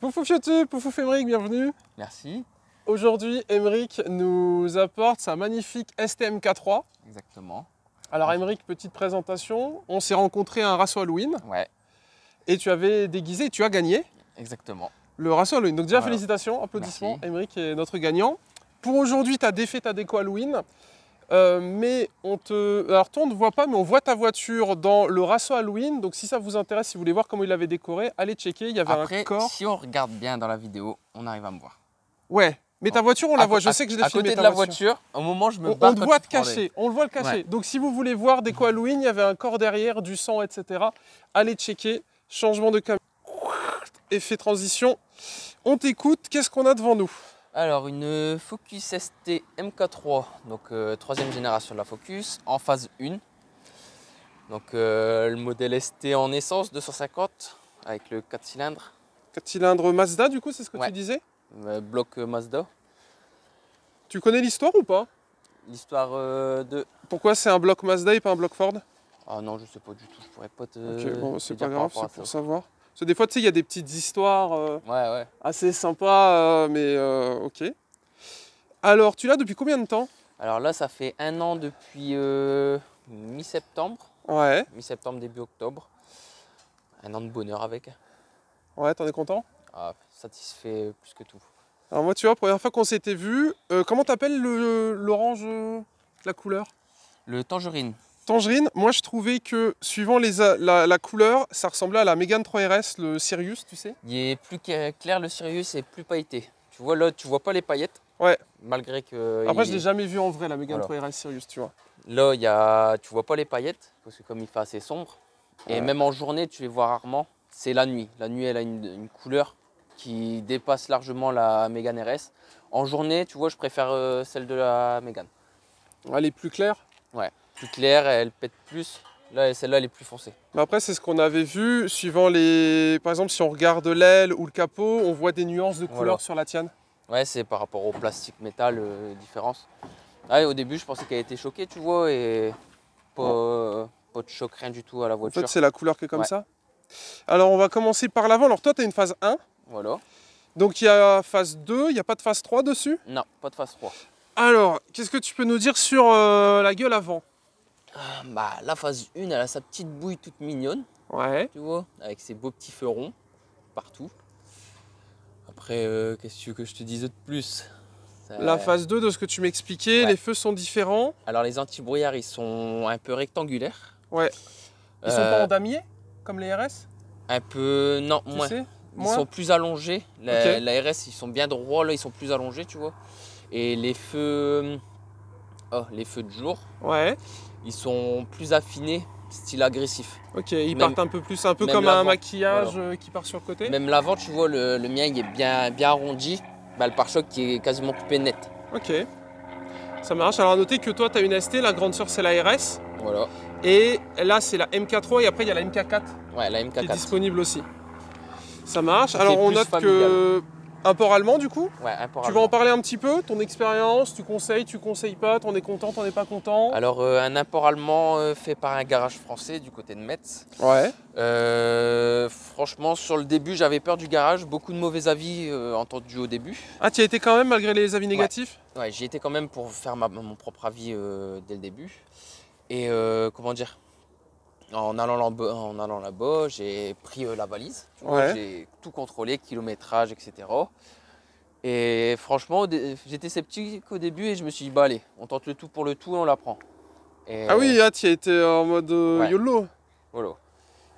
Pouf YouTube, pouf Emeric, bienvenue. Merci. Aujourd'hui, Emeric nous apporte sa magnifique STMK3. Exactement. Alors Emeric, petite présentation. On s'est rencontré à un rasso Halloween Ouais, et tu avais déguisé et tu as gagné exactement. le rasso Halloween. Donc déjà Voilà. félicitations, applaudissements. Emeric est notre gagnant. Pour aujourd'hui, tu as défait ta déco Halloween. Euh, mais on te. Alors toi on ne voit pas, mais on voit ta voiture dans le rasso Halloween. Donc si ça vous intéresse, si vous voulez voir comment il l'avait décoré, allez checker. Il y avait Après, un corps. si on regarde bien dans la vidéo, on arrive à me voir. Ouais. Mais ta voiture, on la À voit. Je à- sais que je l'ai À côté de la voiture. au moment je me On, on te voit te cacher, on le voit le cacher. Ouais. Donc si vous voulez voir déco Halloween, il y avait un corps derrière, du sang, etc. Allez checker. Changement de caméra. Effet transition. On t'écoute. Qu'est-ce qu'on a devant nous? Alors, une Focus ST MK3, donc euh, troisième génération de la Focus, en phase 1. Donc, euh, le modèle ST en essence 250 avec le 4 cylindres, 4 cylindres Mazda, du coup, c'est ce que Ouais. tu disais? Euh, bloc Mazda. Tu connais l'histoire ou pas? L'histoire de. Pourquoi c'est un bloc Mazda et pas un bloc Ford? Ah non, je sais pas du tout, je pourrais pas te. Ok, bon, c'est pas grave, c'est pour ça. savoir. Parce que des fois, tu sais, il y a des petites histoires euh, Ouais, ouais. assez sympas, euh, mais euh, ok. Alors, tu l'as depuis combien de temps? Alors là, ça fait un an depuis mi-septembre, Ouais, mi-septembre, début octobre. Un an de bonheur avec. ouais, t'en es content? Ah, satisfait plus que tout. Alors moi, tu vois, première fois qu'on s'était vu, comment t'appelles le- l'orange, la couleur? Le tangerine. Tangerine, moi je trouvais que suivant les, la, la couleur, ça ressemblait à la Mégane 3RS, le Sirius, tu sais Il est plus clair le Sirius et plus pailleté. Tu vois là, tu vois pas les paillettes. Ouais. Malgré que. Après, il- je l'ai jamais vu en vrai, la Mégane Voilà. 3RS Sirius, tu vois. Là, il y a, tu vois pas les paillettes parce que comme il fait assez sombre. Et Ouais. même en journée, tu les vois rarement. C'est la nuit. La nuit, elle a une, une couleur qui dépasse largement la Mégane RS. En journée, tu vois, je préfère euh, celle de la Mégane. Elle est plus claire. Plus claire, elle pète plus. Là, celle-là, elle est plus foncée. Mais après, c'est ce qu'on avait vu, suivant les... Par exemple, si on regarde l'aile ou le capot, on voit des nuances de couleur Voilà. sur la tienne. Ouais, c'est par rapport au plastique métal, euh, différence. Ouais, au début, je pensais qu'elle était choquée, tu vois, et pas, pas de choc, rien du tout à la En voiture. fait, c'est la couleur qui est comme Ouais. ça. Alors, on va commencer par l'avant. Alors, toi, tu as une phase 1. Voilà. Donc, il y a phase 2, il n'y a pas de phase 3 dessus? Non, pas de phase 3. Alors, qu'est-ce que tu peux nous dire sur euh, la gueule avant? Bah, la phase 1, elle a sa petite bouille toute mignonne, Ouais. tu vois, avec ses beaux petits feux ronds partout. Après, euh, qu'est-ce que tu veux que je te dise de plus? Ça- La phase 2, de ce que tu m'expliquais, Ouais. les feux sont différents. Alors, les anti-brouillards, ils sont un peu rectangulaires. Ouais. Ils sont Euh, pas en damier, comme les RS Un peu. Non, Tu moins. sais Ils Moins? sont plus allongés. La, la RS, ils sont bien droits, là, ils sont plus allongés, tu vois. Et les feux. Oh, les feux de jour, Ouais. Ils sont plus affinés, style agressif. Ok, ils Même- partent un peu plus, un peu comme un maquillage voilà. euh, qui part sur le côté. Même l'avant, tu vois, le, le mien, il est bien, bien arrondi. Bah, le pare-choc qui est quasiment coupé net. Ok. Ça marche. Alors, à noter que toi, tu as une ST, la grande sœur, c'est la RS. Voilà. Et là, c'est la MK3 et après, il y a la MK4 Ouais, la qui est MK4. disponible aussi. Ça marche. Alors, on note que. Un port allemand, du coup Ouais, un port Tu vas allemand. en parler un petit peu Ton expérience Tu conseilles Tu conseilles pas T'en es content T'en es pas content Alors, euh, un import allemand euh, fait par un garage français du côté de Metz. Ouais. Euh, franchement, sur le début, j'avais peur du garage. Beaucoup de mauvais avis entendus au début. Ah, tu y as été quand même malgré les avis négatifs Ouais, j'y étais quand même pour faire ma- mon propre avis dès le début. Et euh, comment dire? En allant là-bas, en allant là-bas, j'ai pris euh, la valise. Ouais. J'ai tout contrôlé, kilométrage, etc. Et franchement, j'étais sceptique au début et je me suis dit, bah allez, on tente le tout pour le tout et on la prend. Et Ah oui, ah, tu été en mode euh, Ouais. YOLO. Voilà.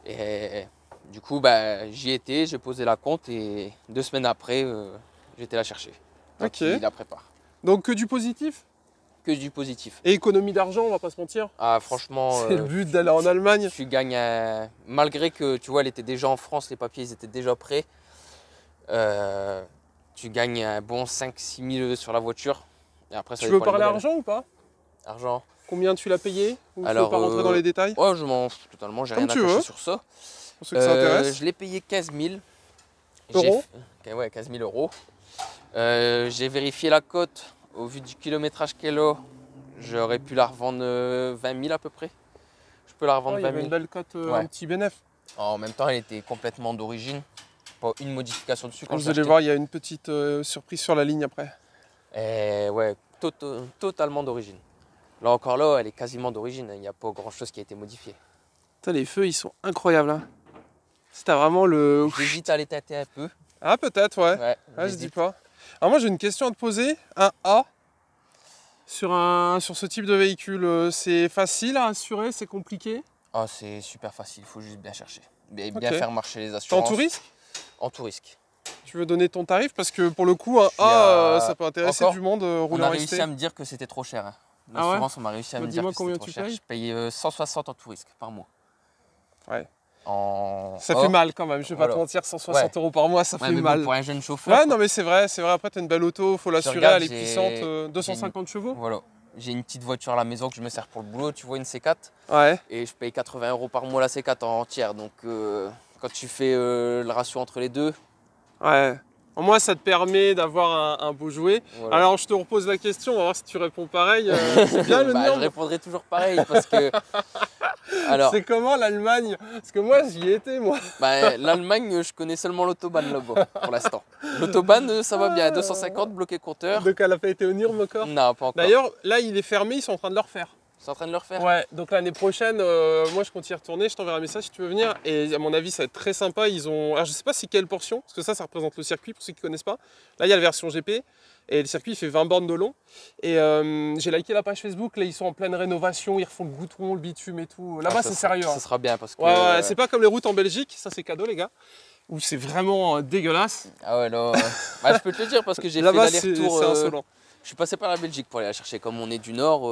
Et du coup, bah, j'y étais, j'ai posé la compte et deux semaines après, euh, j'étais la chercher. Donc, Ok. Il la prépare. Donc que du positif? Que du positif. Et économie d'argent, on va pas se mentir. Ah, franchement. C'est le euh, but d'aller en Allemagne. tu gagnes malgré que tu vois elle était déjà en France les papiers ils étaient déjà prêts euh, tu gagnes un bon 5-6 000 sur la voiture. Et après ça Tu veux parler argent ou pas? argent. Combien tu l'as payé? Ou tu Alors, veux pas rentrer euh, dans les détails? ouais je m'en fous totalement j'ai rien à tu cacher sur ça. Pour ceux que ça intéresse. je l'ai payé 15 000 J'ai Euros. ouais 15 000 euros. J'ai vérifié la cote au vu du kilométrage qu'elle a j'aurais pu la revendre euh, 20 000 à peu près je peux la Ouais, revendre il y 20 avait 000 une belle cote, euh, Ouais. un petit bénéf. En même temps, elle était complètement d'origine. pas une modification dessus. Quand Vous allez voir, il y a une petite euh, surprise sur la ligne après. Et ouais, to- totalement d'origine. Là encore là, elle est quasiment d'origine. hein. Il n'y a pas grand chose qui a été modifié. Putain, les feux, ils sont incroyables. Hein. C'était vraiment le. J'hésite à les tâter un peu. Ah, peut-être, ouais. Ouais, Ah, je dis pas. Alors, moi, j'ai une question à te poser. Un A sur, un, sur ce type de véhicule, euh, c'est facile à assurer C'est compliqué? Ah, c'est super facile, il faut juste bien chercher. Bien, bien faire marcher les T'es en assurances. tout risque? En tout risque. Tu veux donner ton tarif? Parce que pour le coup, un A, à- euh, ça peut intéresser Encore du monde euh, On a réussi à me dire que c'était trop cher. hein. Ah ouais? L'assurance, on m'a réussi à Bah, me dire que c'était trop tu cher. payes Je payais euh, 160 en tout risque par mois. Ouais. En... Ça fait mal quand même, je vais pas te mentir, 160 euros par mois, ça Ouais, fait mais bon, mal. pour un jeune chauffeur. Ouais, quoi. non, mais c'est vrai, c'est vrai. Après, t'as une belle auto, faut l'assurer, elle est puissante, euh, 250 chevaux. Voilà. J'ai une petite voiture à la maison que je me sers pour le boulot, tu vois, une C4. Ouais. Et je paye 80 euros par mois la C4 en entière. Donc euh, quand tu fais euh, le ratio entre les deux, Ouais. Moins, ça te permet d'avoir un, un beau jouet. voilà. Alors, je te repose la question, on va voir si tu réponds pareil. Euh, c'est bien le Bah, je répondrai toujours pareil parce que. Alors, C'est comment l'Allemagne? Parce que moi, j'y étais, moi. bah, l'Allemagne, je connais seulement l'autobahn là-bas pour l'instant. L'autobahn, euh, ça va bien. 250 bloqué compteur. Donc, elle a pas été au Nürburgring Non, pas encore. D'ailleurs, là, il est fermé, ils sont en train de le refaire. C'est en train de le refaire. Ouais, donc l'année prochaine, euh, moi je compte y retourner, je t'enverrai un message si tu veux venir. Et à mon avis, ça va être très sympa. Ils ont. Alors je sais pas c'est quelle portion, parce que ça, ça représente le circuit pour ceux qui connaissent pas. Là, il y a la version GP. Et le circuit, il fait 20 bornes de long. Et euh, j'ai liké la page Facebook. Là, ils sont en pleine rénovation. Ils refont le goudron, le bitume et tout. Là-bas, Ah, c'est ça sérieux. hein. Ça sera bien parce que. Ouais, ouais, c'est pas comme les routes en Belgique. Ça, c'est cadeau, les gars. Où c'est vraiment euh, dégueulasse. Ah ouais, là. bah, je peux te le dire parce que j'ai fait l'aller-retour. c'est euh, insolent. Je suis passé par la Belgique pour aller la chercher. Comme on est du Nord,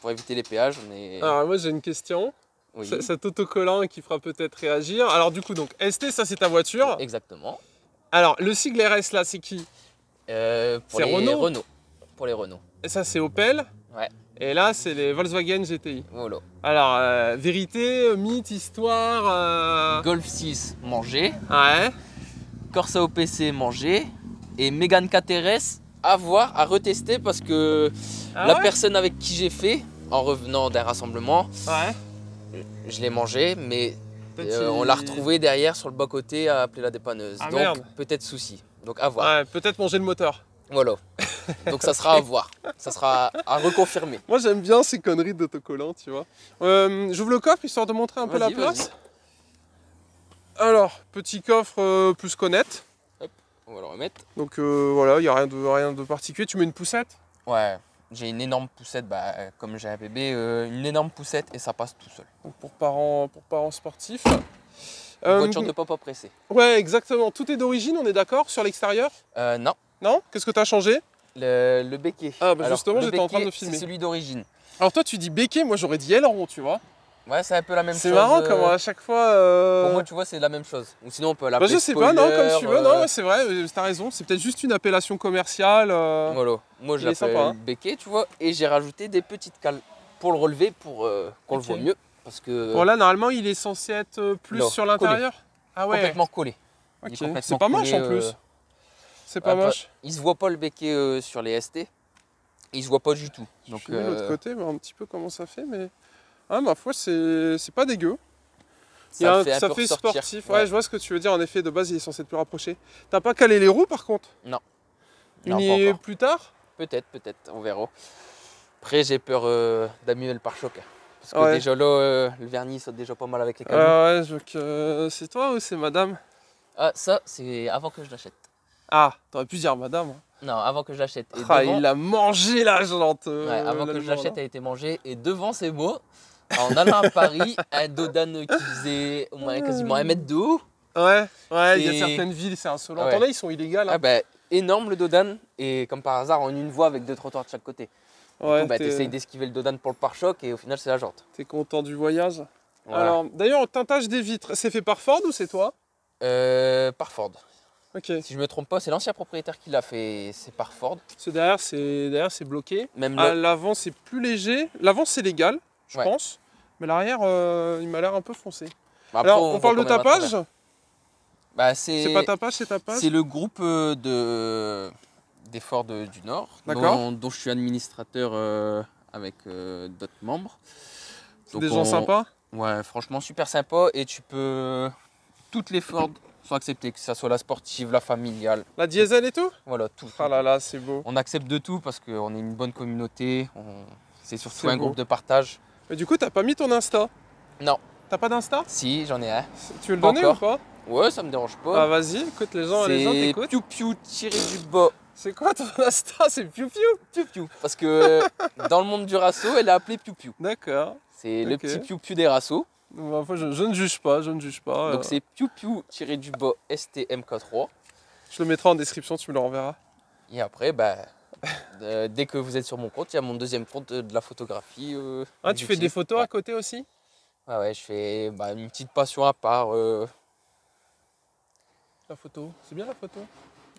pour éviter les péages, on est. Alors, moi, j'ai une question. oui, Cet autocollant qui fera peut-être réagir. Alors, du coup, donc, ST, ça, c'est ta voiture. exactement. Alors, le sigle RS, là, c'est qui? Euh, pour C'est les Renault Pour les Renault. Et ça, c'est Opel? Ouais. Et là, c'est les Volkswagen GTI. Voilà. Alors, euh, vérité, mythe, histoire. euh, Golf 6 mangé, Ouais. Corsa OPC mangé et Mégane KTRS à voir, à retester parce que Ah la ouais personne avec qui j'ai fait en revenant d'un rassemblement, Ouais. je l'ai mangé, mais euh, on l'a retrouvé derrière sur le bas côté à appeler la dépanneuse. Ah, Donc peut-être souci. Donc à voir. Ouais, peut-être manger le moteur. Voilà. Donc ça sera à voir. Ça sera à reconfirmer. Moi, j'aime bien ces conneries d'autocollants, tu vois. Euh, J'ouvre le coffre histoire de montrer un peu la place. Alors, petit coffre euh, plus connette. On va le remettre. Donc euh, voilà, il n'y a rien de, rien de particulier. Tu mets une poussette? Ouais. J'ai une énorme poussette, bah, comme j'ai un bébé, euh, une énorme poussette et ça passe tout seul. donc pour parents, pour parents sportifs. Une Euh, voiture de papa pressé. Ouais, exactement. Tout est d'origine, on est d'accord sur l'extérieur? Euh, non, Non? Qu'est-ce que tu as changé? Le, le béquet. Ah, bah, Alors, justement, j'étais en train de filmer. C'est celui d'origine. Alors toi, tu dis béquet, moi j'aurais dit aileron, tu vois. Ouais, c'est un peu la même chose. C'est marrant euh, comment à chaque fois. euh, Pour moi, tu vois, c'est la même chose. Ou sinon, on peut bah, l'appeler je sais pas, non, comme tu veux. Non, euh, ouais, c'est vrai, euh, t'as raison. C'est peut-être juste une appellation commerciale. euh, Voilà. Moi, je l'appelle hein. béquet, tu vois. Et j'ai rajouté des petites cales pour le relever, pour euh, qu'on le voit mieux. Parce que Bon, là, normalement, il est censé être euh, plus Non, sur l'intérieur. Ah ouais, complètement collé. C'est pas moche en plus. euh, C'est pas bah, moche. Il se voit pas le béquet euh, sur les ST. Il se voit pas du tout. Donc, Je l'autre euh, côté, voir un petit peu comment ça fait, mais. Ah, ma foi, c'est pas dégueu. Il ça a un- fait un ça peu fait ressortir. sportif. Ouais. je vois ce que tu veux dire. En effet, de base, il est censé être plus rapproché. T'as pas calé les roues par contre? Non, Une y- encore. plus tard? Peut-être, peut-être, on verra. Après, j'ai peur euh, d'abîmer le pare-choc. hein. Parce que Ouais. déjà là, euh, le vernis saute déjà pas mal avec les cailloux. Ah ouais, je que. C'est toi ou c'est madame? Ah, ça, c'est avant que je l'achète. Ah, t'aurais pu dire madame. hein. Non, avant que je l'achète. Ah, devant, il a mangé la jante. euh, ouais, avant que je l'achète, là. elle a été mangée. Et devant, c'est beau. En allant à Paris, un Dodan qui faisait au moins quasiment un mètre de haut. Ouais, ouais, il y a certaines villes, c'est insolent. Ouais. T'en as, ils sont illégaux. Ah bah, énorme le Dodan. Et comme par hasard, en une voie avec deux trottoirs de chaque côté. Ouais, bah, t'es- t'essayes d'esquiver le Dodan pour le pare-choc et au final, c'est la jante. t'es content du voyage? Voilà. Alors, d'ailleurs, teintage des vitres, c'est fait par Ford ou c'est toi? Euh, par Ford. Ok. Si je me trompe pas, c'est l'ancien propriétaire qui l'a fait. C'est par Ford. Ce derrière, c'est derrière, c'est bloqué. Même À là. l'avant, c'est plus léger. L'avant, c'est légal, je Ouais. pense. Mais l'arrière, euh, il m'a l'air un peu foncé. Bah, après, Alors, on, parle de tapage. Bah, c'est. Pas tapage, c'est tapage C'est le groupe euh, de des Ford du Nord, dont, dont je suis administrateur euh, avec euh, d'autres membres. C'est Donc des gens sympas Ouais, franchement super sympa et tu peux toutes les Ford sont acceptés, que ce soit la sportive, la familiale, La diesel et tout voilà, tout. Ah là là, c'est beau. On accepte de tout parce qu'on est une bonne communauté, on- c'est surtout un beau. groupe de partage. Mais du coup, t'as pas mis ton Insta Non. T'as pas d'Insta Si, j'en ai un. Tu veux le donner ou pas Ouais, ça me dérange pas. vas-y, écoute les gens, les gens c'est t'écoutent. piou tiré du bas. C'est quoi ton Insta C'est piou piou Piou piou. Parce que dans le monde du rasso, elle est appelée piou piou. D'accord. C'est le petit piou piou des rassos. Enfin, je, je ne juge pas, je ne juge pas. Donc euh, c'est piou piou tiré du bas STMK3. Je le mettrai en description, tu me le renverras. Et après, bah, euh, dès que vous êtes sur mon compte, il y a mon deuxième compte de, de la photographie. euh, Ah, tu fais des photos ouais. à côté aussi? Ouais, ouais, je fais bah, une petite passion à part. euh, La photo, c'est bien la photo.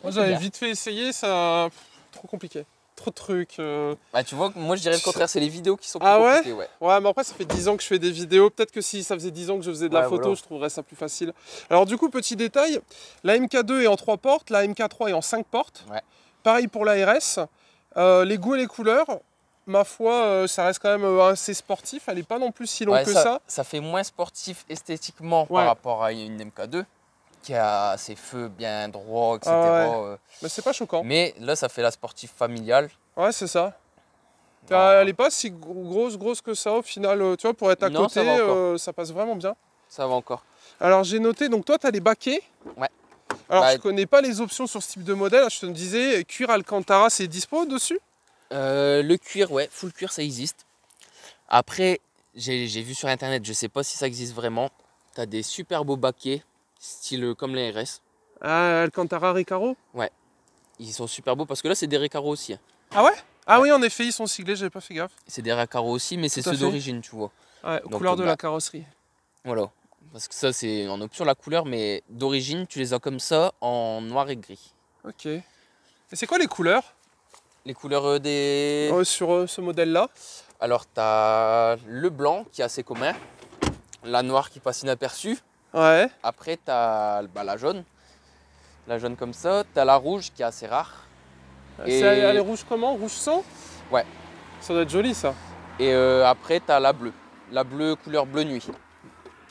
Moi j'avais vite fait essayer, ça. pff, trop compliqué. Trop de trucs. Bah, tu vois, moi je dirais le contraire, c'est les vidéos qui sont plus Ah ouais? compliquées. Ouais. Ouais, mais après, ça fait 10 ans que je fais des vidéos. Peut-être que si ça faisait 10 ans que je faisais de la Ouais, photo, voilà. je trouverais ça plus facile. Alors, du coup, petit détail la MK2 est en 3 portes, la MK3 est en 5 portes. Ouais. Pareil pour la RS. Euh, les goûts et les couleurs, ma foi, euh, ça reste quand même euh, assez sportif. Elle n'est pas non plus si longue Ouais, que ça, ça. ça fait moins sportif esthétiquement Ouais. par rapport à une MK2 qui a ses feux bien droits, etc. Ah ouais. Mais c'est pas choquant. Mais là, ça fait la sportive familiale. Ouais, c'est ça. Ah, Elle n'est pas si gro- grosse, grosse que ça au final. Tu vois, pour être à Non, côté, euh, ça passe vraiment bien. Ça va encore. Alors j'ai noté, donc toi tu as les baquets. Ouais. Alors Bah, je connais pas les options sur ce type de modèle. Je te disais, cuir Alcantara c'est dispo dessus? Euh, le cuir, ouais, full cuir, ça existe. Après, j'ai vu sur internet, je sais pas si ça existe vraiment. T'as des super beaux baquets, style comme les RS. Ah, Alcantara Recaro? Ils sont super beaux parce que là, c'est des Recaro aussi. Ah ouais? Ah oui, en effet, ils sont siglés, j'avais pas fait gaffe. C'est des Recaro aussi, mais c'est ceux d'origine, tu vois. Ouais, Donc, de bah, la carrosserie. Voilà. Parce que ça, c'est en option la couleur, mais d'origine, tu les as comme ça en noir et gris. Ok. Et c'est quoi les couleurs? Les couleurs euh, des. euh, sur euh, ce modèle-là Alors, tu as le blanc qui est assez commun, la noire qui passe inaperçue. Ouais. Après, tu as la jaune. La jaune comme ça. Tu as la rouge qui est assez rare. Et- C'est elle est rouge comment? Rouge sang? Ouais. Ça doit être joli ça. Et euh, après, tu as la bleue. La bleue couleur bleu nuit.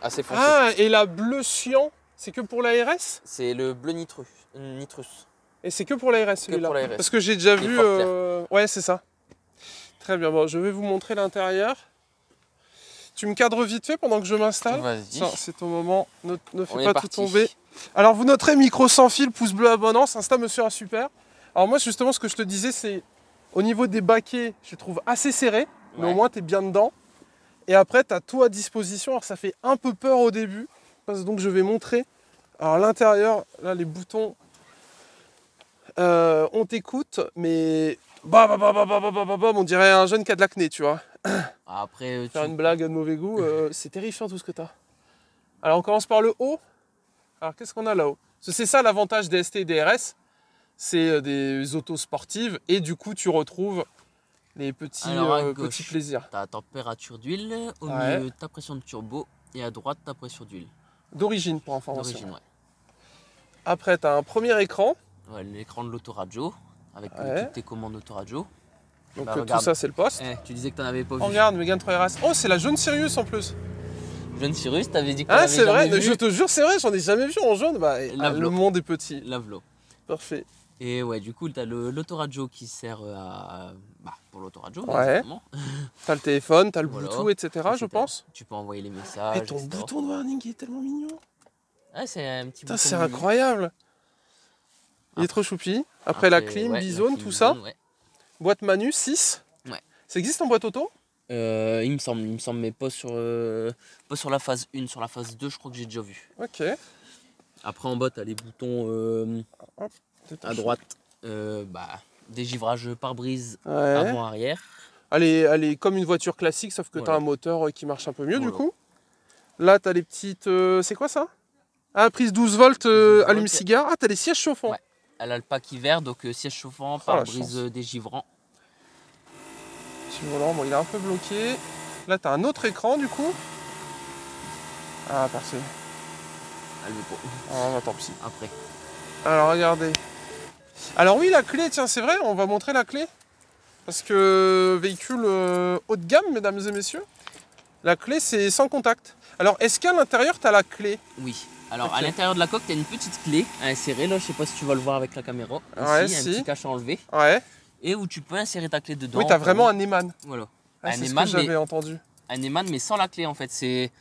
Assez. Ah, et la bleu cyan, c'est que pour la RS C'est le bleu nitrus. nitrus. Et c'est que pour la RS Que celui-là. Parce que j'ai déjà vu. euh, Ouais, c'est ça. Très bien. Bon, je vais vous montrer l'intérieur. Tu me cadres vite fait pendant que je m'installe? C'est ton moment. Ne, ne fais pas tout tomber. Alors, vous noterez micro sans fil, pouce bleu, abondance. Insta me sera super. Alors, moi, justement, ce que je te disais, c'est au niveau des baquets, je les trouve assez serrés, mais au Ouais. moins, tu es bien dedans. Et après, tu as tout à disposition. Alors, ça fait un peu peur au début. Parce- Donc, je vais montrer. Alors, l'intérieur, là, les boutons, euh, on t'écoute, mais. Bah, bah, bah, bah, bah, bah, bah, bah, on dirait un jeune qui a de l'acné, tu vois. Après, euh, tu- Faire une blague de mauvais goût, euh, c'est terrifiant tout ce que tu as. Alors on commence par le haut. Alors qu'est-ce qu'on a là-haut? C'est ça l'avantage des ST et des RS, c'est des autos sportives et du coup tu retrouves les petits, Alors, euh, gauche. petits plaisirs. ta température d'huile, au Ouais. milieu ta pression de turbo et à droite ta pression d'huile. D'origine pour information. D'origine, ouais. Après tu as un premier écran, Ouais, L'écran de l'autoradio avec euh, Ouais. toutes tes commandes autoradio. donc Bah, euh, tout ça c'est le poste. Eh, tu disais que t'en avais pas vu. Oh, regarde, Megane 3 RS. Oh c'est la jaune Sirius en plus. Jeune Cyrus, t'avais dit que Ah c'est vrai, vu. je te jure c'est vrai, j'en ai jamais vu en jaune. Bah, le monde est petit. Lave-l'eau. Parfait. Et ouais, du coup, t'as le- l'autoradio qui sert euh, à, bah, pour l'autoradio. Ouais. T'as le téléphone, t'as le Voilà. Bluetooth, etc. je pense. Tu peux envoyer les messages. Et ton etc. bouton de warning il est tellement mignon. Ah, c'est un petit Putain, c'est incroyable. Il est trop choupi. Après, la clim, ouais, bisone, tout ça. ouais. Boîte Manu 6. Ouais. Ça existe en boîte auto? Euh, il me semble, il me semble, mais pas sur, euh, pas sur la phase 1, sur la phase 2, je crois que j'ai déjà vu. Ok. Après, en bas, t'as les boutons euh, à droite, euh, bah, dégivrage pare-brise Ouais. avant-arrière. Elle, est, elle est comme une voiture classique, sauf que tu as Voilà. un moteur euh, qui marche un peu mieux du Voilà. coup. Là, tu as les petites. euh, c'est quoi ça? Ah, prise 12 volts, euh, 12 volts. allume-cigare. Ah, tu as les sièges chauffants. Ouais. Elle a le pack hiver, donc euh, siège chauffant, Oh, la pare-brise dégivrant. Petit volant, bon, il est un peu bloqué. Là, tu as un autre écran du coup. Ah, parfait. Elle veut pas. Ah, bah, tant pis. Après. Alors regardez. Alors oui la clé, tiens c'est vrai, on va montrer la clé. Parce que véhicule euh, haut de gamme, mesdames et messieurs, la clé c'est sans contact. Alors est-ce qu'à l'intérieur tu as la clé? Oui. Alors, à l'intérieur de la coque, tu as une petite clé à insérer. Là, je sais pas si tu vas le voir avec la caméra. Ouais, Ici, si. un petit cache enlevé. Ouais. Et où tu peux insérer ta clé dedans. Oui, t'as vraiment un Neyman. Voilà. Ah, Un ce que j'avais entendu. Un Eman, mais sans la clé en fait. C'est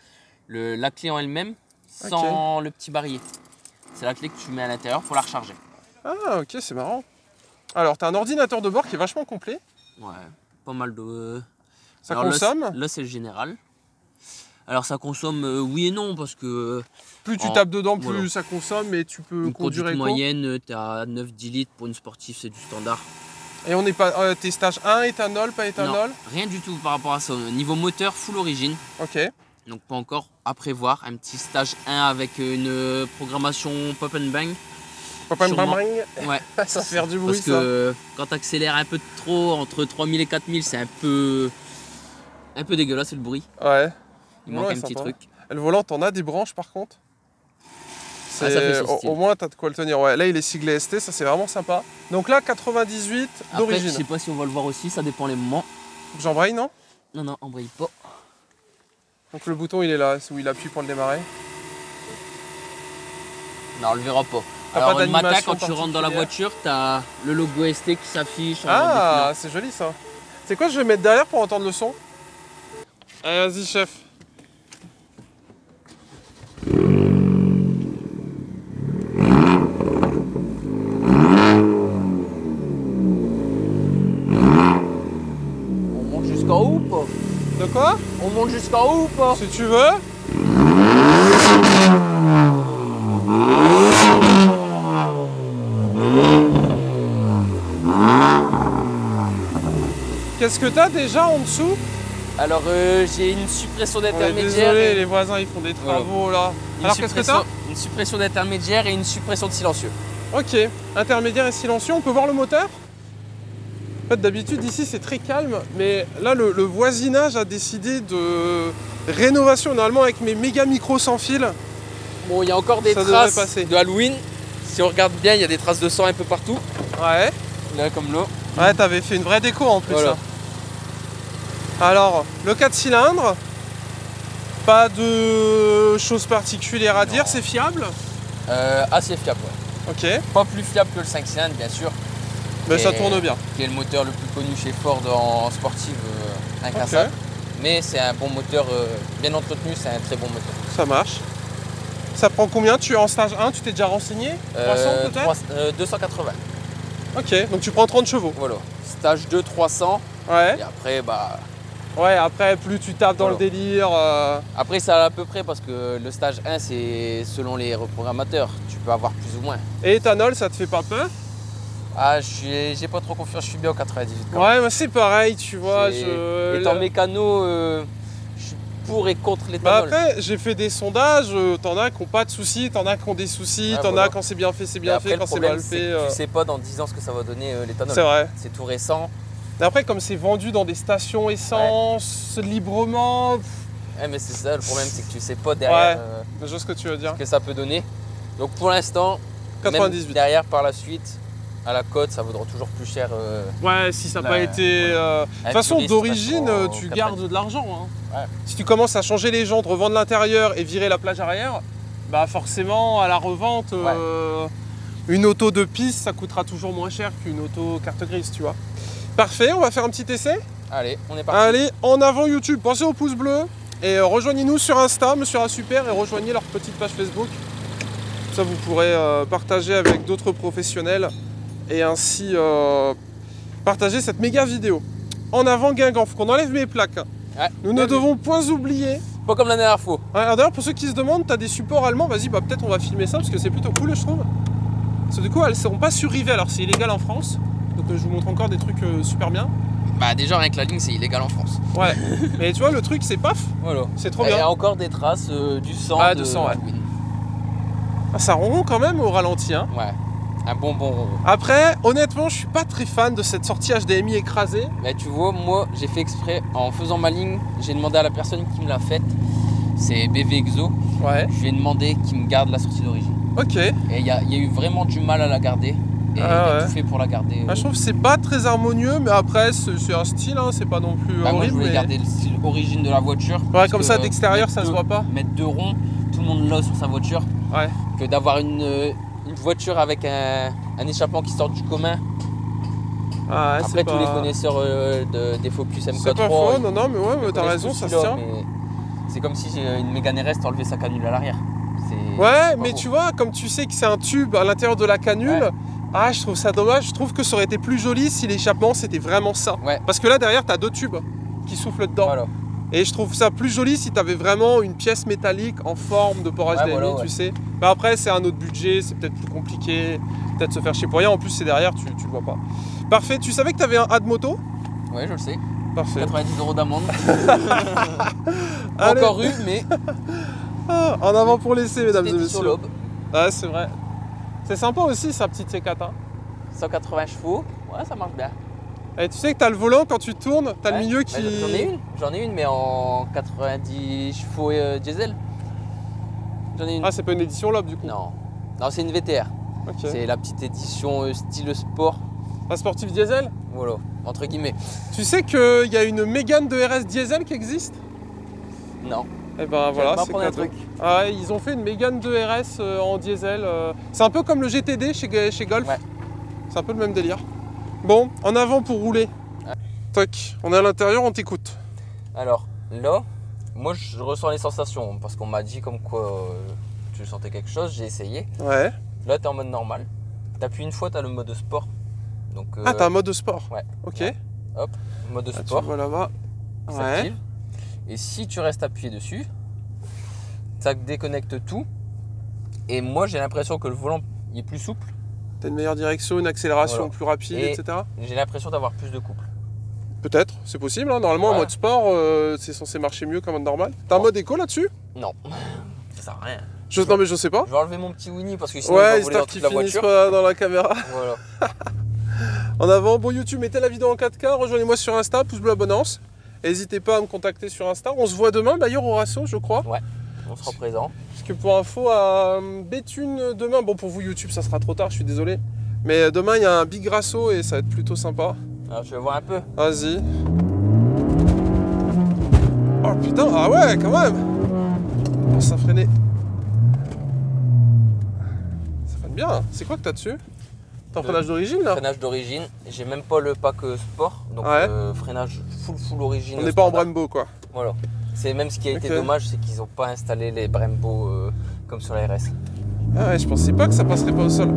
le, la clé en elle-même, sans le petit barillet. C'est la clé que tu mets à l'intérieur pour la recharger. Ah, ok, c'est marrant. Alors, t'as un ordinateur de bord qui est vachement complet. Ouais, pas mal de. Ça Alors consomme. Là, c'est le général. Alors ça consomme euh, oui et non parce que Plus tu en- tapes dedans, plus voilà. ça consomme, mais tu peux une conduire conduite éco. moyenne, t'es à 9-10 litres pour une sportive, c'est du standard. Et on n'est pas. euh, t'es stage 1, éthanol, pas éthanol? rien du tout par rapport à ça. Niveau moteur, full origine. Ok. Donc pas encore à prévoir. Un petit stage 1 avec une programmation pop and bang. Ouais. Ça fait faire du bruit, Parce que quand tu accélères un peu trop, entre 3000 et 4000, c'est un peu, un peu dégueulasse le bruit. ça. Ouais. Il manque Ouais, un petit sympa. truc. Et Le volant, t'en as des branches par contre? Ah, ça fait au, moins, t'as de quoi le tenir. Ouais, là, il est siglé ST, ça c'est vraiment sympa. Donc là, 98 Après, je d'origine. sais pas si on va le voir aussi, ça dépend les moments. J'embraye, non? Non, non, embraye pas. Donc le bouton, il est là, c'est où il appuie pour le démarrer. Non, on le verra pas. Alors, pas le matin, quand tu rentres dans la voiture, t'as le logo ST qui s'affiche. en Ah, c'est joli ça. C'est quoi, je vais mettre derrière pour entendre le son? Allez, vas-y, chef. On monte jusqu'en haut ou pas? De quoi? On monte jusqu'en haut ou pas? Si tu veux. Qu'est-ce que t'as déjà en dessous Alors, euh, j'ai une suppression d'intermédiaire. Désolé, et- les voisins ils font des Voilà. travaux là. une Alors qu'est-ce que t'as Une suppression d'intermédiaire et une suppression de silencieux. Ok, intermédiaire et silencieux, on peut voir le moteur? En fait, d'habitude ici c'est très calme, mais là le, le voisinage a décidé de rénovation normalement avec mes méga micros sans fil. Bon, il y a encore des traces de Halloween. Si on regarde bien, il y a des traces de sang un peu partout. Ouais, Là, comme là. ouais, t'avais fait une vraie déco en plus. Voilà. hein. Alors, le 4 cylindres, pas de choses particulières à dire, c'est fiable Euh, assez fiable, ouais. Ok, Pas plus fiable que le 5 cylindres, bien sûr, mais ça tourne bien. qui est le moteur le plus connu chez Ford en sportive euh, incassable. Mais c'est un bon moteur, euh, bien entretenu, c'est un très bon moteur. Ça marche. Ça prend combien? Tu es en stage 1, tu t'es déjà renseigné? 300 Euh, peut-être? trois- euh, 280, Ok, donc tu prends 30 chevaux. voilà. Stage 2, 300. Ouais. Et après, bah, Ouais, après, plus tu tapes dans Voilà. le délire. euh, après ça à peu près parce que le stage 1, c'est selon les reprogrammateurs. Tu peux avoir plus ou moins. Et éthanol, ça te fait pas peur? Ah, je suis- j'ai pas trop confiance, je suis bien au 98. quand. Ouais, mais c'est pareil, tu vois. C'est- Je... Étant mécano, euh, je suis pour et contre Bah l'éthanol. après, j'ai fait des sondages, euh, t'en as qui ont pas de soucis, t'en as qui ont des soucis, Ah, t'en voilà. as quand c'est bien fait, c'est bien fait, quand c'est mal c'est fait. que euh, tu sais pas dans 10 ans ce que ça va donner euh, l'éthanol. C'est vrai. C'est tout récent. Mais après, comme c'est vendu dans des stations essence, librement, Ouais, mais c'est ça, le problème, c'est que tu sais pas derrière Ouais. euh, je ce que tu veux dire. ce que ça peut donner. Donc pour l'instant, même 98. derrière par la suite, à la côte, ça vaudra toujours plus cher. euh, Ouais, si ça n'a pas été. euh, De toute façon, d'origine, tu 90. gardes de l'argent. hein. Ouais. Si tu commences à changer les jantes, revendre l'intérieur et virer la plage arrière, bah forcément, à la revente, euh, une auto de piste, ça coûtera toujours moins cher qu'une auto carte grise, tu vois. Parfait, on va faire un petit essai. Allez, on est parti. Allez, en avant YouTube, pensez au pouce bleu et euh, rejoignez-nous sur Insta, Monsieur A Super, et rejoignez leur petite page Facebook. Comme ça, vous pourrez euh, partager avec d'autres professionnels et ainsi euh, partager cette méga vidéo. En avant Guingamp, faut qu'on enlève mes plaques. Ouais, Nous ne vu. devons point oublier. Pas comme la dernière fois. Ouais, alors D'ailleurs, pour ceux qui se demandent, tu as des supports allemands, vas-y, bah, peut-être on va filmer ça parce que c'est plutôt cool, je trouve. Parce que du coup, elles ne seront pas sur rivet, alors c'est illégal en France. Donc je vous montre encore des trucs euh, super bien. Bah déjà rien que la ligne c'est illégal en France. Ouais, mais tu vois, le truc c'est paf, Voilà. c'est trop Il y bien. a encore des traces euh, du sang Ah, de du sang, ouais. Ah, ça ronron quand même au ralenti. Hein. Ouais. Un bon bon ronron. Après, honnêtement, je suis pas très fan de cette sortie HDMI écrasée. Mais tu vois, moi j'ai fait exprès en faisant ma ligne, j'ai demandé à la personne qui me l'a faite, c'est BV Exo, Ouais. je lui ai demandé qu'il me garde la sortie d'origine. Ok. Et il y, a il y a eu vraiment du mal à la garder. Et Ah il a ouais. tout fait pour la garder. Ah, je trouve que c'est pas très harmonieux, mais après, c'est un style, hein, c'est pas non plus Bah, moi je voulais mais- garder le style origine de la voiture. Ouais, comme ça, euh, d'extérieur, ça se deux- voit pas. Mettre deux ronds, tout le monde l'a sur sa voiture. Ouais. que d'avoir une, euh, une voiture avec un, un échappement qui sort du commun. Ah, ouais, Après, tous pas- les connaisseurs euh, de- des Focus MK3. C'est pas faux, ils- non, non, mais ouais, t'as raison, ça se tient. C'est comme si euh, une Mégane RS t'enlevait sa canule à l'arrière. Ouais, mais beau. tu vois, comme tu sais que c'est un tube à l'intérieur de la canule, Ouais. Ah, je trouve ça dommage. Je trouve que ça aurait été plus joli si l'échappement c'était vraiment ça. Ouais. Parce que là, derrière, t'as deux tubes qui soufflent dedans. Voilà. Et je trouve ça plus joli si t'avais vraiment une pièce métallique en forme de port Ouais, HDMI, voilà, ouais. tu sais. Mais après, c'est un autre budget, c'est peut-être plus compliqué, peut-être se faire chier pour rien. En plus, c'est derrière, tu, tu le vois pas. Parfait. Tu savais que t'avais un ad moto? Ouais, je le sais. Parfait. 90 euros d'amende. Encore eu, mais Ah, en avant pour l'essai, mesdames et messieurs. Ouais, c'est vrai. C'est sympa aussi, sa petite C4. hein. 180 chevaux. Ouais, ça marche bien. Et tu sais que t'as le volant quand tu tournes, t'as le Ouais. milieu Bah, qui. J'en ai une. J'en ai une, mais en 90 chevaux euh, diesel. J'en ai une. Ah, c'est pas une édition Lob du coup. non. Non, c'est une VTR. C'est la petite édition euh, style sport. Un sportif diesel? Voilà, entre guillemets. Tu sais qu'il y a une Mégane de RS diesel qui existe? Non. Et ben Je voilà, c'est un truc. Ouais, ils ont fait une Mégane de RS euh, en diesel. euh, C'est un peu comme le GTD chez, Golf. Ouais. C'est un peu le même délire. Bon, en avant pour rouler. Ouais. Toc, on est à l'intérieur, on t'écoute. Alors, là, moi je ressens les sensations parce qu'on m'a dit comme quoi euh, tu sentais quelque chose, j'ai essayé. Ouais. Là, tu es en mode normal. T'appuies une fois, tu as le mode sport. Donc, euh, Ah, t'as un mode de sport ouais. Ok. Ouais. mode Ah, tu sport. vois là-bas. Ouais. Et si tu restes appuyé dessus, ça déconnecte tout. Et moi, j'ai l'impression que le volant il est plus souple. T'as une meilleure direction, une accélération Voilà. plus rapide, Et- etc. J'ai l'impression d'avoir plus de couple. Peut-être, c'est possible. hein. Normalement, en Ouais. mode sport, euh, c'est censé marcher mieux qu'en mode normal. T'as un mode éco là-dessus? Non, ça sert à rien. je... Non, mais je sais pas. Je vais enlever mon petit Winnie parce que sinon Ouais, il va la finissent voiture. pas dans la caméra. Voilà. En avant, bon YouTube, mettez la vidéo en 4K, rejoignez-moi sur Insta, pouce bleu, abonnance. N'hésitez pas à me contacter sur Insta. On se voit demain d'ailleurs au Rasso, je crois. On sera présent. Parce que pour info, à euh, Béthune demain, bon pour vous YouTube, ça sera trop tard, je suis désolé. Mais euh, demain, il y a un big Rasso et ça va être plutôt sympa. Alors, je vais voir un peu. Vas-y. Oh putain, ah ouais, quand même Oh, ça freinait. Ça freine bien. C'est quoi que t'as dessus? T'as un freinage d'origine là? Freinage d'origine. J'ai même pas le pack euh, sport. Donc, Ouais. euh, freinage full full origine. On n'est pas en. Brembo quoi. Voilà. C'est même ce qui a été dommage, c'est qu'ils n'ont pas installé les Brembo euh, comme sur la RS. Ah ouais, je pensais pas que ça passerait pas au sol.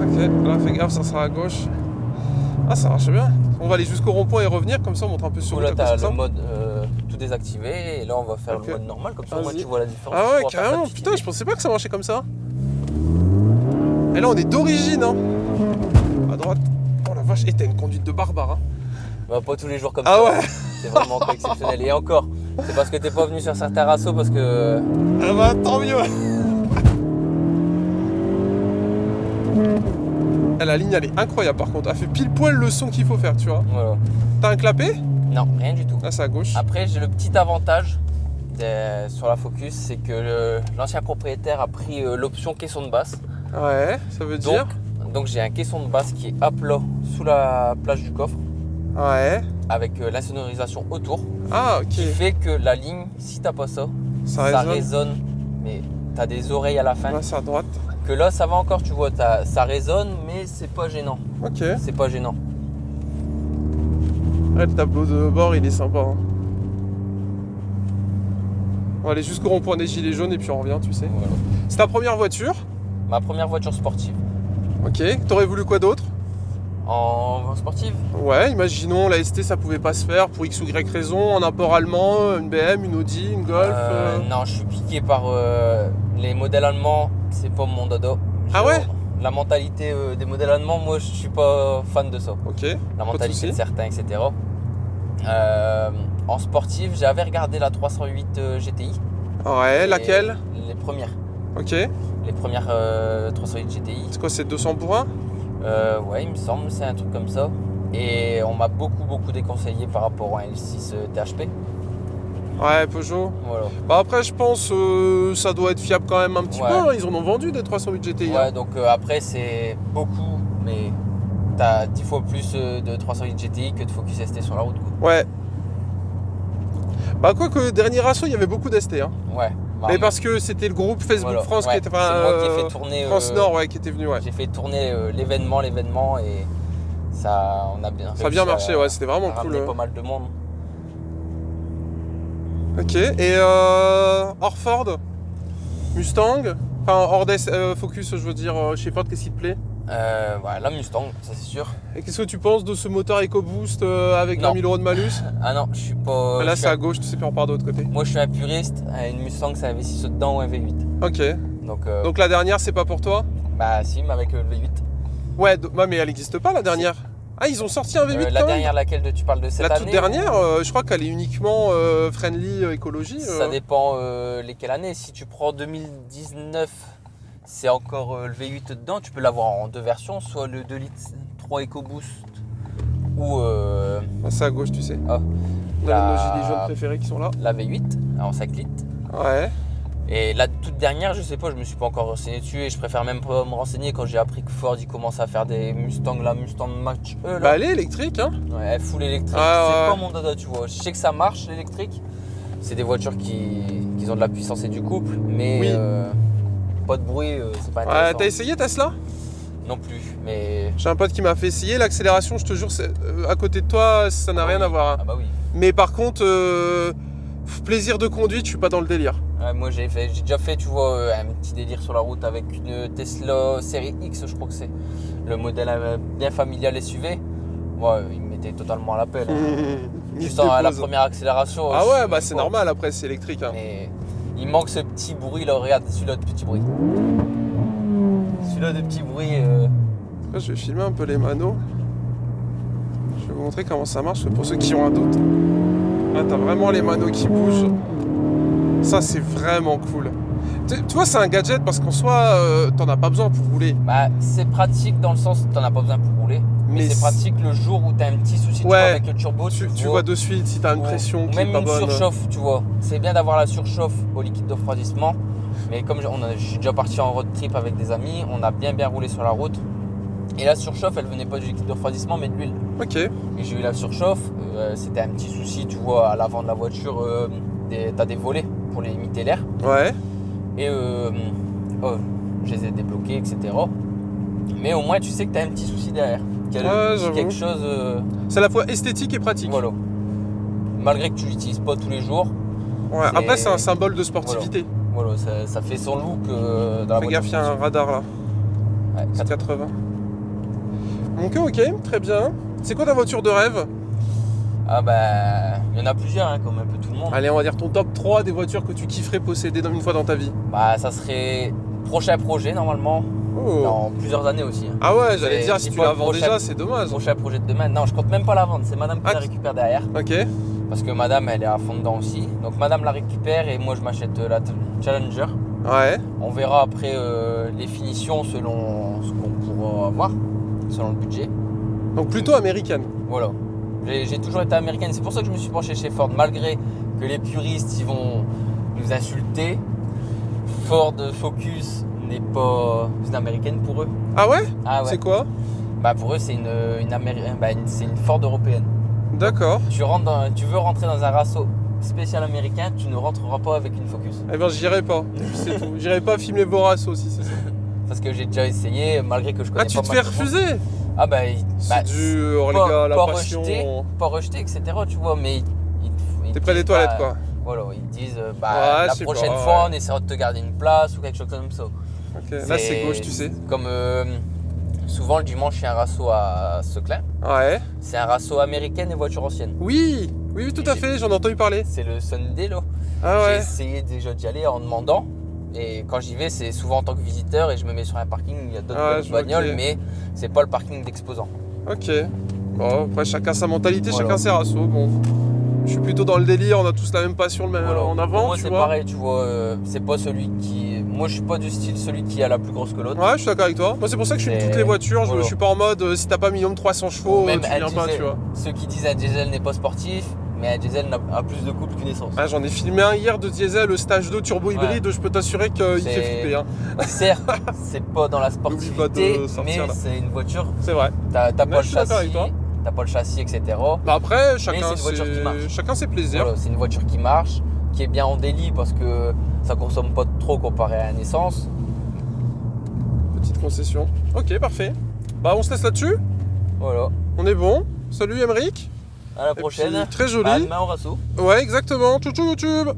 Ok, là fais gaffe, ça sera à gauche. Ah ça marche bien. On va aller jusqu'au rond-point et revenir, comme ça on montre un peu sur là, à tu cause de as ça. le mode euh, tout désactivé et là, on va faire le mode normal. Comme ça, au moins, tu vois la différence. Ah ouais, carrément. Putain, idée. je pensais pas que ça marchait comme ça. Et là on est d'origine, hein. Vache, et t'as une conduite de barbare, hein. Bah, pas tous les jours comme Ah ça. ouais C'est vraiment pas exceptionnel. Et encore, c'est parce que t'es pas venu sur certains rassos parce que. Ah bah tant mieux Ah, La ligne elle est incroyable par contre, elle fait pile poil le son qu'il faut faire, tu vois. Voilà. T'as un clapet? Non, rien du tout. Là c'est à gauche. Après, j'ai le petit avantage des- sur la Focus, c'est que l'ancien propriétaire a pris euh, l'option caisson de basse. Ouais, ça veut dire? donc j'ai un caisson de basse qui est à plat sous la plage du coffre Ouais. avec euh, la sonorisation autour Ah ok, qui fait que la ligne, si t'as pas ça, ça ça résonne. résonne. Mais t'as des oreilles à la fin. Là c'est à droite. Que là, ça va encore, tu vois, ça résonne, mais c'est pas gênant. Ok. C'est pas gênant. Ouais, le tableau de bord il est sympa. hein. On va aller jusqu'au rond-point des gilets jaunes et puis on revient, tu sais. Voilà. C'est ta première voiture? Ma première voiture sportive. Ok. T'aurais voulu quoi d'autre En sportive Ouais, imaginons la ST ça pouvait pas se faire pour X ou Y raison, un import allemand, une BM, une Audi, une Golf. Euh, euh, Non, je suis piqué par euh, les modèles allemands, c'est pas mon dodo. Ah ouais La mentalité des modèles allemands, moi je suis pas fan de ça. Ok. La mentalité de, certains, etc. En sportive, j'avais regardé la 308 euh, GTI. Ouais, laquelle? Les premières. Ok. Les premières euh, 308 GTI. C'est quoi, c'est 200 pour 1 Euh, ouais, il me semble, c'est un truc comme ça. Et on m'a beaucoup, beaucoup déconseillé par rapport à un L6 euh, THP. Ouais, Peugeot. Voilà. Bah après, je pense euh, ça doit être fiable quand même un petit Ouais. peu. hein. Ils en ont vendu des 308 GTI. hein. Ouais, donc euh, après, c'est beaucoup, mais t'as 10 fois plus euh, de 308 GTI que de Focus ST sur la route. Quoi. Ouais. Bah quoi que dernier assaut, il y avait beaucoup d'ST. Hein. Ouais. Mais parce que c'était le groupe Facebook voilà. France Ouais, qui était... c'est enfin, moi qui ai euh, fait tourner. France euh, Nord, ouais, qui était venu, ouais. J'ai fait tourner euh, l'événement, l'événement et ça, on a bien. Ça a bien marché, à- ouais, c'était vraiment cool. pas mal de monde. Ok, et euh, Orford? Mustang? Enfin, hors des- Focus, je veux dire, chez Ford, qu'est-ce qui te plaît? Euh, ouais, la Mustang, ça c'est sûr. Et qu'est-ce que tu penses de ce moteur EcoBoost euh, avec Non. 20 000 euros de malus Ah non, je suis pas. Là, je suis c'est à gauche, tu sais, puis on part de l'autre côté. Moi, je suis un puriste. euh, Une Mustang, c'est un V6 dedans ou un V8. Ok, Donc, euh, donc la dernière, c'est pas pour toi bah si, mais avec le V8. Ouais, ouais, mais elle n'existe pas, la dernière. Ah, ils ont sorti un V8 Euh, quand la même dernière, laquelle de- tu parles de cette La année toute ou- dernière, je crois qu'elle est uniquement friendly écologie. Ça dépend lesquelles années. Si tu prends 2019, c'est encore euh, le V8 dedans. Tu peux l'avoir en deux versions, soit le 2 litres 3 EcoBoost ou euh, Ah, c'est à gauche, tu sais. Ah. A La- nos gilets jaunes préférés qui sont là. la V8 en 5 litres. Ouais. Et la toute dernière, je sais pas, je me suis pas encore renseigné dessus et je préfère même pas me renseigner quand j'ai appris que Ford il commence à faire des Mustangs, la Mustang Match E là. Bah, elle est électrique, hein. Ouais, full électrique, Ah, c'est ouais. pas mon dada, tu vois. Je sais que ça marche l'électrique. C'est des voitures qui, qui ont de la puissance et du couple, mais Oui. euh, pas de bruit, euh, c'est pas Ouais, t'as essayé Tesla? Non plus, mais J'ai un pote qui m'a fait essayer l'accélération, je te jure, c'est- euh, à côté de toi, ça n'a Ah rien oui. à voir. hein. ah bah oui. Mais par contre, euh, plaisir de conduite, je suis pas dans le délire. Ouais, moi j'ai fait, j'ai déjà fait, tu vois, euh, un petit délire sur la route avec une Tesla série X, je crois que c'est le modèle bien familial SUV. Ouais, il me mettait totalement à l'appel. hein. Juste à la première accélération. Ah ouais, bah c'est normal, après c'est électrique. hein. Mais il manque ce petit bruit là, regarde, celui-là de petit bruit. Celui-là de petit bruit. euh, Là, je vais filmer un peu les manos. Je vais vous montrer comment ça marche pour ceux qui ont un doute. Là, t'as vraiment les manos qui bougent. Ça, c'est vraiment cool. Tu tu vois, c'est un gadget parce qu'en soi, euh, t'en as pas besoin pour rouler. Bah, c'est pratique dans le sens où t'en as pas besoin pour rouler. Mais, Mais c'est pratique le jour où t'as un petit souci tu vois, avec le turbo. Tu, tu vois de suite si t'as une ou- pression ou qui même est pas une bonne. surchauffe, tu vois. C'est bien d'avoir la surchauffe au liquide de refroidissement. Mais comme je on a- je suis déjà parti en road trip avec des amis, on a bien bien roulé sur la route. Et la surchauffe, elle venait pas du liquide de refroidissement, mais de l'huile. Ok. Et j'ai eu la surchauffe. euh, C'était un petit souci, tu vois, à l'avant de la voiture, euh, t'as des volets pour limiter l'air. Ouais. Et euh, oh, je les ai débloqués, etc. Mais au moins, tu sais que tu as un petit souci derrière. Ouais, quelque chose. euh, C'est à la fois esthétique et pratique. voilà. Malgré que tu l'utilises pas tous les jours, Ouais. Après, c'est un symbole de sportivité. voilà, ça, ça fait son look euh, dans Fais gaffe, il y a un radar là. Ouais, C'est 80. 80. Ok, ok, très bien. C'est quoi ta voiture de rêve? Ah bah, il y en a plusieurs, hein, comme un peu tout le monde. Allez, on va dire ton top 3 des voitures que tu kifferais posséder une fois dans ta vie. Bah, ça serait prochain projet normalement, Oh. dans plusieurs années aussi. hein. Ah ouais, j'allais dire, si tu la vends déjà, c'est dommage. Prochain projet de demain. Non, je compte même pas la vendre, c'est madame qui Ah, la tu- récupère derrière. Ok. Parce que madame, elle est à fond dedans aussi. Donc madame la récupère et moi je m'achète euh, la Challenger. Ouais. On verra après euh, les finitions selon ce qu'on pourra avoir, selon le budget. Donc plutôt américaine. Voilà. J'ai j'ai toujours été américaine, c'est pour ça que je me suis penché chez Ford, malgré que les puristes ils vont nous insulter. Ford Focus n'est pas une américaine pour eux. Ah ouais, Ah ouais. C'est quoi? Bah pour eux c'est une, une, Améri- bah, une- c'est une Ford européenne. D'accord. Tu, rentres dans- tu veux rentrer dans un raceau spécial américain, tu ne rentreras pas avec une Focus. Eh ben, j'irai pas. C'est tout. J'irai pas filmer Boras aussi, c'est ça. Parce que j'ai déjà essayé, malgré que je connais Ah, tu pas te mal fais refuser? Ah bah, C'est bah, les pas- gars, la pas passion. rejeté. pas rejeté, etc. Tu vois, mais T'es te près des toilettes, quoi. Voilà, ils te disent, euh, bah, Ouais, la prochaine pas, fois, ouais. on essaiera de te garder une place ou quelque chose comme ça. Là, c'est gauche, tu sais. Comme euh, souvent le dimanche, il y a un raceau à Seclin. Ouais. C'est un raceau américaine et voiture ancienne. Oui, oui, oui, tout à fait, j'en ai entendu parler. C'est le Sunday, là. Ah J'ai ouais. essayé déjà d'y aller en demandant. Et quand j'y vais, c'est souvent en tant que visiteur et je me mets sur un parking, il y a d'autres Ah, bagnoles, mais c'est pas le parking d'exposants. Ok. Bon, après, chacun sa mentalité, Voilà. chacun ses rassos. Bon. Je suis plutôt dans le délire, on a tous la même passion le même Voilà. en avant, moi, c'est pareil, tu vois. euh, c'est pas celui qui. Moi, je suis pas du style celui qui a la plus grosse que l'autre. Ouais, je suis d'accord avec toi. Moi, c'est pour ça que je C'est- toutes les voitures. Je, voilà. je suis pas en mode euh, si t'as pas minimum 300 chevaux, Même tu viens pas, tu vois. Ceux qui disent un diesel n'est pas sportif, mais un diesel a plus de couple qu'une essence. Ah, J'en ai filmé un hier de diesel, le stage 2 turbo hybride. Je peux t'assurer qu'il fait flipper. hein. Certes, c'est pas dans la N'oublie pas de sportivité, sortir, mais c'est une voiture. C'est vrai. T'as pas le suis châssis, avec toi. T'as pas le châssis, etc. Bah après, chacun, ses... chacun ses plaisirs. Voilà, c'est une voiture qui marche, qui est bien en délit parce que ça consomme pas trop comparé à une essence. Petite concession. Ok, parfait. Bah on se laisse là-dessus. Voilà. On est bon. Salut Emeric. À la prochaine. puis, Très À joli. demain au Rasso. Ouais, exactement. Tchou tchou YouTube.